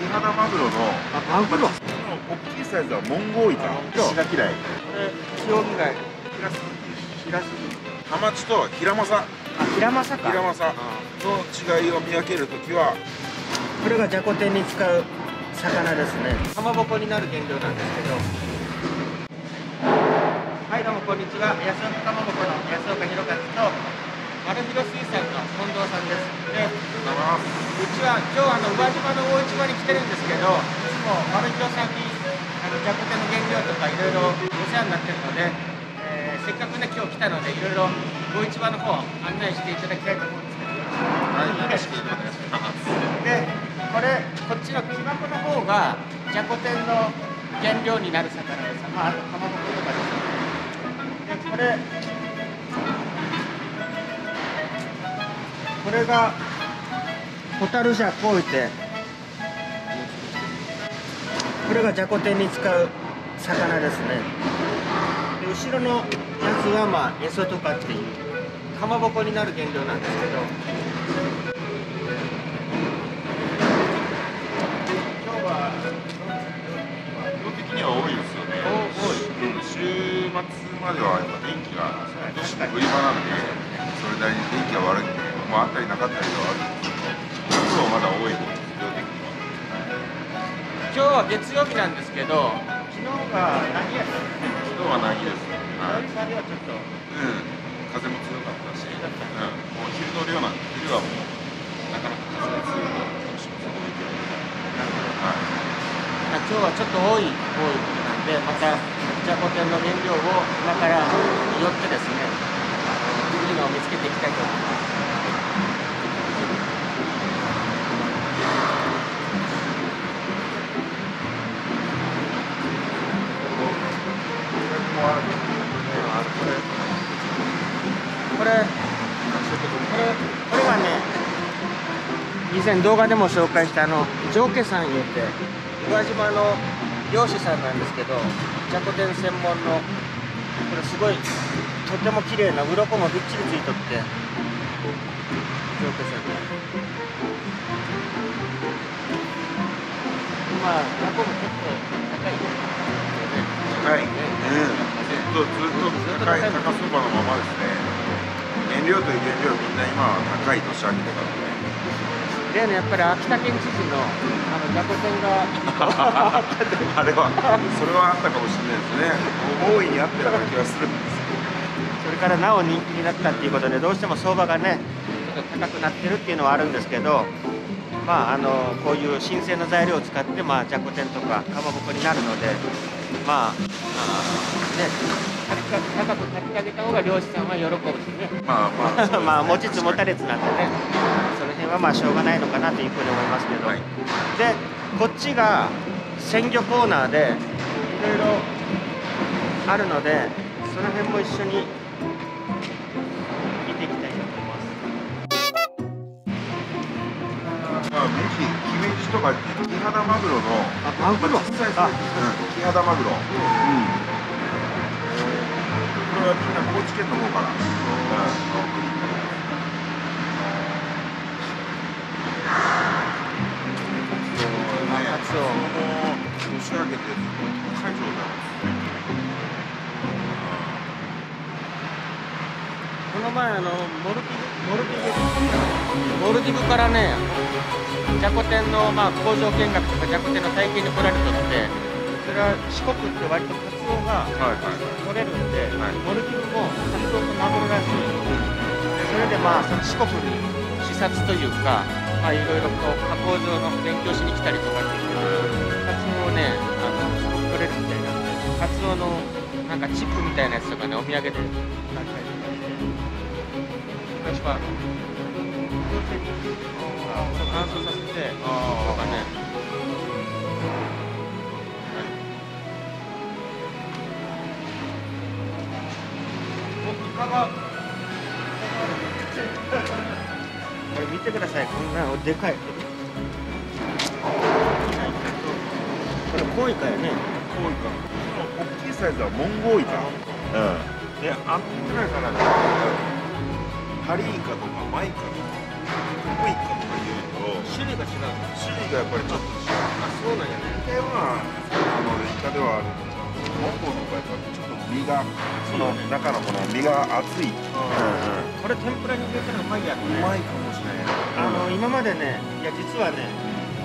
キハダマグロのあマグロ？まあ大きいサイズはモンゴウイカ。石垣鯛これ潮見貝ヒラスヒラスハマチとヒラマサ。あヒラマサか。ヒラマサ。あの違いを見分けるときは。これがじゃこ天に使う魚ですね。かまぼこになる原料なんですけど。はいどうもこんにちは。安岡かまぼこの安岡弘和と丸広水産の近藤さんです。でうちは今日あの宇和島の大市場に来てるんですけどいつも丸広さんにあのじゃこ天の原料とかいろいろお世話になってるので、えーせっかくね今日来たのでいろいろ大市場の方案内していただきたいと思うんですけど。はい。よろしくお願い。しますでこれこっちの木箱の方がじゃこ天の原料になる魚ですまああとかまぼことかですでこれこれがホタルジャコこれがじゃこ天に使う魚ですね。で後ろのやつはまあエソとかっていうかまぼこになる原料なんですけど。今日は基本的には多いですよね。多い。週末まではやっぱ天気がどうしても冬場なんでそれなりに天気が悪いんでまああったりなかったりはあるんですけど夏はまだ多い方です量的には今日は月曜日なんですけど昨日が何やったんですか昨日はないですはいはちょっと。うん、風も強かったし、うん、もう昼の量なん昼はもうなかなか風が強いと私もそこで行けるはいまあ今日はちょっと多い多いことなんでまたじゃこ天の原料を今から寄ってですね。いいのを見つけていきたいと思いますこれこれこれはね以前動画でも紹介したあの上家さん言って宇和島の漁師さんなんですけどじゃこ天専門のこれすごいとても綺麗な鱗もびっちりついとって上家さんねまあじゃこも結構高いですよね。はい、うん、ずっとずっと高い高相場のままですね燃料とい。う原料みんな今は高い。年明けてからね例のやっぱり秋田県知事のあのじゃこ天が。あれはそれはあったかもしれないですね。大いにあったような気がするんですそれからなお人気になったっていうことでどうしても相場がねちょっと高くなってるっていうのはあるんですけどまああのこういう新鮮な材料を使ってまあじゃこ天とかかまぼこになるのでまああーね高く高く買ってあげた方が漁師さんは喜ぶしね。まあまあね。まあ 持ちつ持たれつなんでねはまあしょうがないのかなというふうに思いますけど、はい。でこっちが鮮魚コーナーでいろいろあるのでその辺も一緒に見ていきたいと思います。まあ、メジ、姫路とかってキハダマグロのあマグロ。まあ小さいサイズうん、キハダマグロ、うん、これはみんな高知県の方から、うんですよこの前あのモルディブモルディブモルディブからねじゃこ天の、まあ、工場見学とかじゃこ天の体験に来られとってそれは四国って割とカツオがはいはい取れるんで、はい。モルディブもカツオとマグロらしいでそれでまあその四国に視察というかまあいろいろこう加工場の勉強しに来たりとかっていうをねあの取れるみたいなカツオのなんかチップみたいなやつとかねお土産で買ったりとかして昔は乾燥させてとかねこれ見てくださいこんなのでかいこれコウイカやね。コウイカ大きいサイズはモンゴウイカ。うん。であっちぐらいからね。ハリイカとかマイカとかコウイカとかいう。と種類が違う種類がやっぱりちょっと違う。そうなんやね。一回はあのイカではあるモンゴルとかやっぱちょっと身がその中のこの身が厚い、うんこれ天ぷらに入れたらうまいやろね。うまいかもしれないあの今までねいや実はね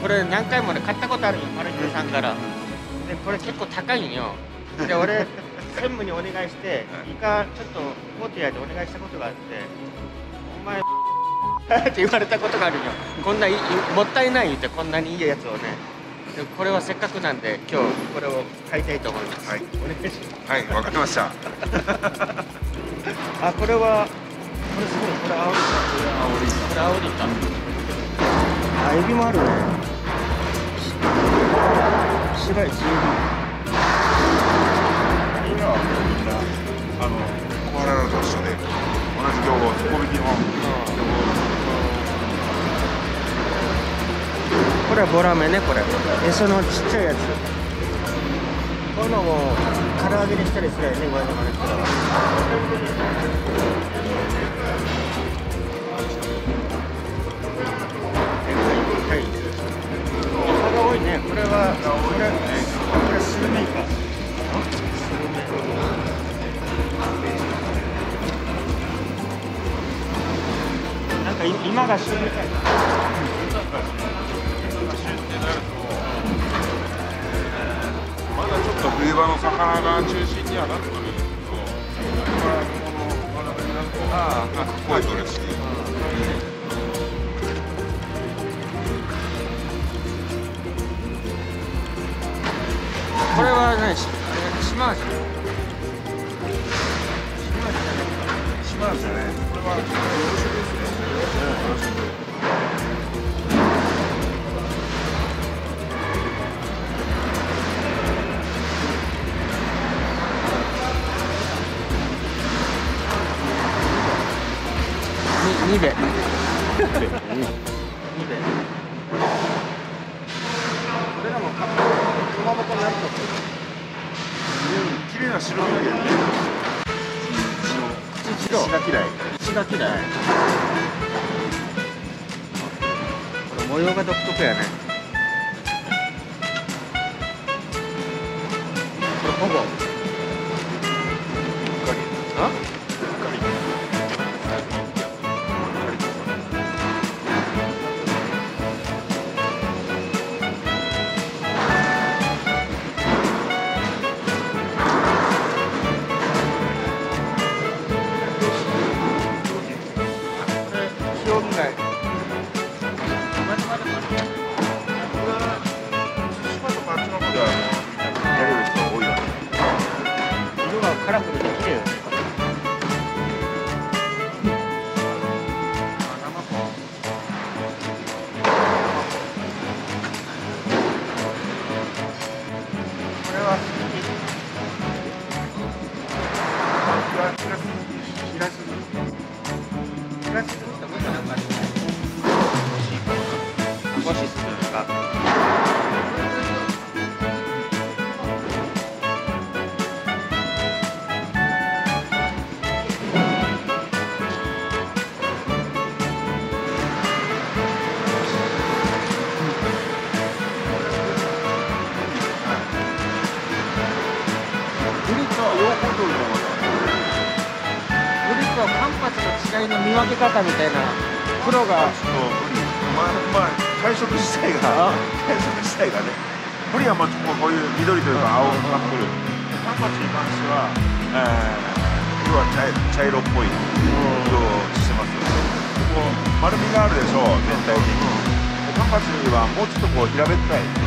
これ何回もね買ったことあるよマルヒさんから。でこれ結構高いんよ。で俺専務にお願いしてイカちょっと大手屋でお願いしたことがあってお前 って言われたことがあるよ。こんないいもったいない言ってこんなにいいやつをね。でこれはせっかくなんで今日これを買いたいと思います、はい。お願いします。はいわかりました。あこれはこれすごい。これアオリこれアオリか。あエビもあるね白い地エみんなみんなあの我々と一緒で同じ競合底引きのこれはボラメねこれ。えそのちっちゃいやつこういうのも唐揚げにしたりするよねこういうのもね。はなん2べ。2べ。それらも熊本になると綺麗な白身だけどね口白が嫌い口これ模様が独特やねこれほぼ Okay. 分け方みたいなプロが。ちょっとまあまあ体色自体が体色自体がねブリはもうこういう緑というか青が来るカンパチに関しては、えー、色は茶茶色っぽい色をしてますよね。こう丸みがあるでしょう全体的に。でカンパチはもうちょっとこう平べったいこ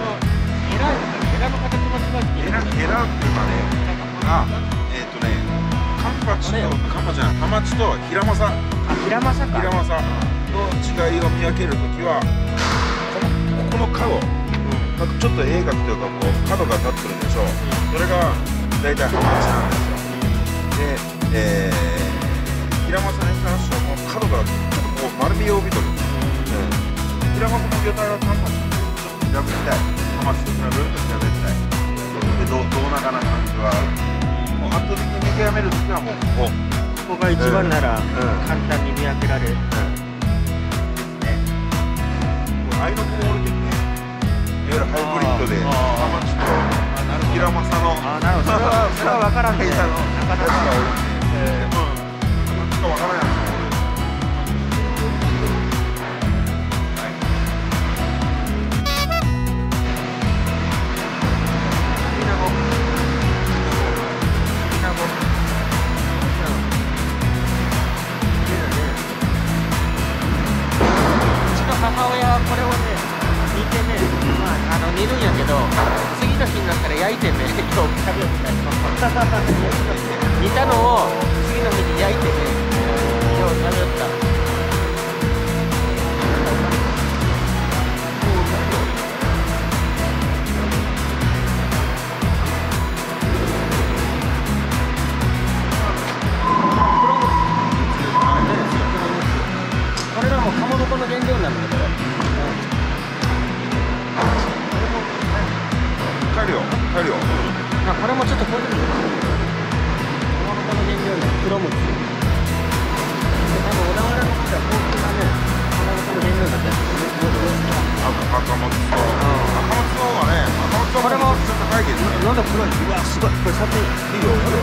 のエラの形も違うエラエラっていうかねあえっ、とねカンパチとカンパチじゃないハマチとヒラマサあヒラマサか。ヒラマサの違いを見分けるときはこのここの角。なんかちょっと鋭角というかこう角が立ってるでしょそれが大体ハマチなんですよ。で、えー、ヒラマサに関してはもう角がちょっとこう丸みを帯びとる、ヒラマサの魚体はカンパチちょっと平べったい。ハマチと比べると平べったい。で胴胴長な感じはもう圧倒的に見極めるときはもうここここが一番ならうん簡単に見分けられる、ね、これアイノコモール的にゆるハイブリッドで。とあなるほどヒラマサの。あなるほど。それはそれは分からんけどなかなか。えー。どっちかわからない母親はこれをね煮てね、まあ、あの煮るんやけど次の日になったら焼いてね今日食べようみたいな。煮たのを次の日に焼いてねよう食べよった。れらもかまぼこの原料なんだけど、帰るよ帰るよまあ、これもちょっとこれでもかまぼこの原料の黒餅で多分小田原の人は高級なねかまぼこの原料だったり赤赤松と赤松の方がね。赤松の方これもがちょっと高いけど。ねなん。だ黒いうわすごいこれ触っていいいいよいいよ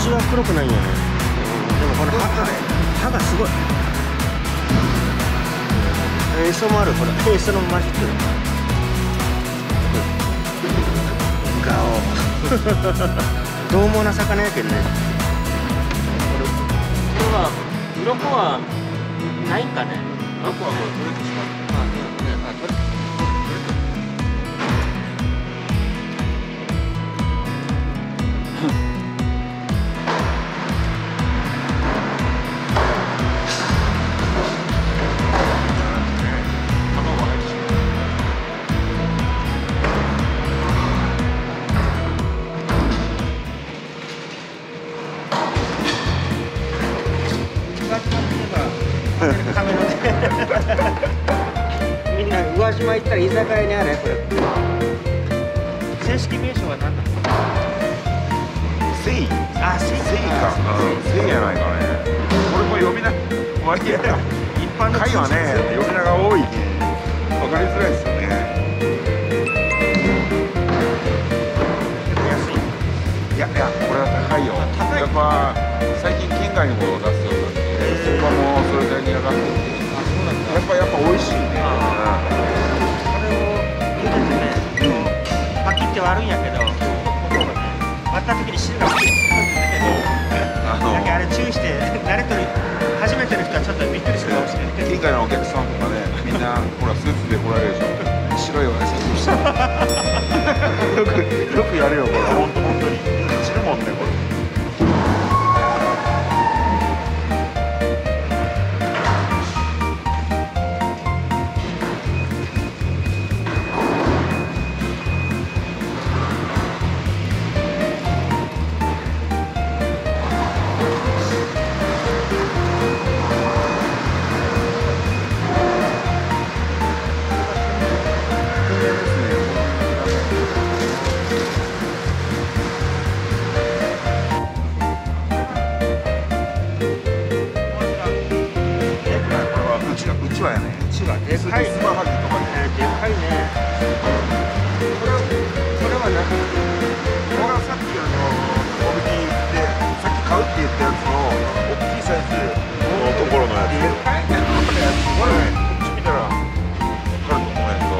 口は黒くないんやね、でもこの歯歯がすごいえー磯もあるほらへそのマジックガオ獰猛な魚やけんねこれは鱗はないんかね鱗はもう取れてしまったまあねあ酒屋にあるねこれ。正式名称は何だせい。あせせいか。うんせいやないかね。俺も呼び名割合一般の会はね呼び名が多い。けん分かりづらいですよね。安い。いやいやこれは高いよ。高い。やっぱ最近県外にも出すようになってそこはもうそれなりに上がってきて。あそうなんだ。やっぱやっぱ美味しいねパキって割るんやけど割った時に芯がピキッてあのなんかあれ注意して 慣れとる初めての人はちょっとびっくりするかもしれない。けど県外のお客さんとかねみんなほらスーツで来られるでしょ。白いお野菜にして。よくよくやるよこれこっち見たら分かると思うんやけど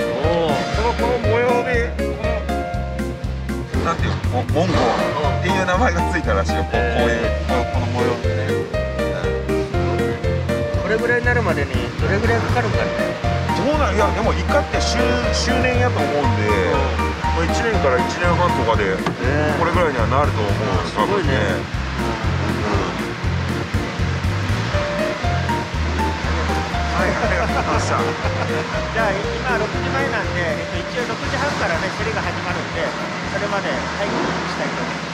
このこの模様でこのなんていうのモンゴっていう名前がついたらしいよこうこういうこの模様でね。これぐらいになるまでにどれぐらいかかるかね。どうなんいやでもイカって周周年やと思うんで、まあ、1年から1年半とかでこれぐらいにはなると思うすごいね。はいありました？じゃあ今6時前なんで、えっと、一応6時半からね競りが始まるんでそれまで待機したいと思います。